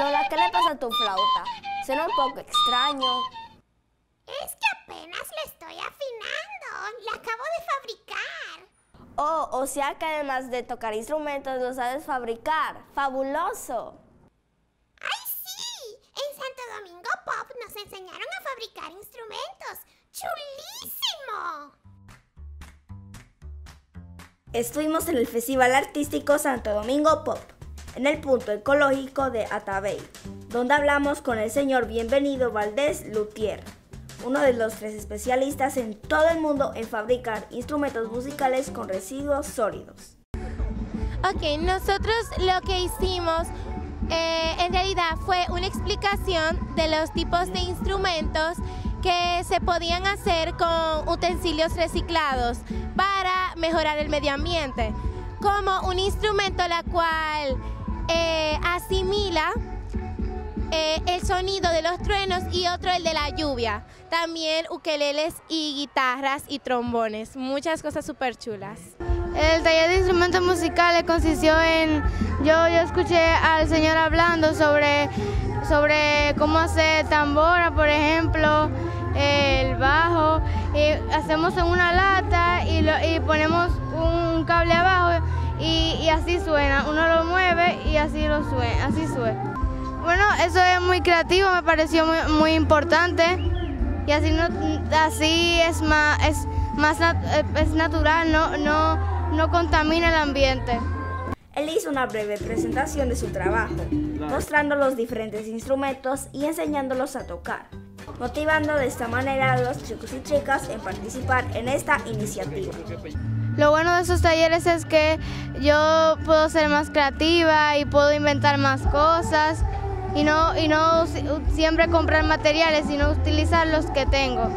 Lola, ¿qué le pasa a tu flauta? Suena un poco extraño. Es que apenas le estoy afinando. La acabo de fabricar. Oh, o sea que además de tocar instrumentos lo sabes fabricar. ¡Fabuloso! ¡Ay, sí! En Santo Domingo Pop nos enseñaron a fabricar instrumentos. ¡Chulísimo! Estuvimos en el Festival Artístico Santo Domingo Pop, en el punto ecológico de Atabey, donde hablamos con el señor Bienvenido Valdés Lutier, uno de los tres especialistas en todo el mundo en fabricar instrumentos musicales con residuos sólidos. Ok, nosotros lo que hicimos eh, en realidad fue una explicación de los tipos de instrumentos que se podían hacer con utensilios reciclados para mejorar el medio ambiente, como un instrumento la cual asimila eh, el sonido de los truenos y otro el de la lluvia. También ukeleles y guitarras y trombones, muchas cosas súper chulas. El taller de instrumentos musicales consistió en, yo, yo escuché al señor hablando sobre, sobre cómo hacer tambora, por ejemplo, el bajo, y hacemos en una lata y, y ponemos un cable abajo y, así suena, uno lo y así lo suena, así suena. Bueno, eso es muy creativo, me pareció muy, muy importante y así, no, así es más, es más es natural, no, no no contamina el ambiente. Él hizo una breve presentación de su trabajo, mostrando los diferentes instrumentos y enseñándolos a tocar, motivando de esta manera a los chicos y chicas en participar en esta iniciativa. Lo bueno de esos talleres es que yo puedo ser más creativa y puedo inventar más cosas y no, y no siempre comprar materiales, sino utilizar los que tengo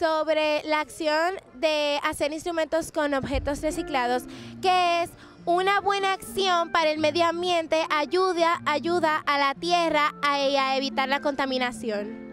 sobre la acción de hacer instrumentos con objetos reciclados, que es una buena acción para el medio ambiente, ayuda, ayuda a la tierra a, a evitar la contaminación.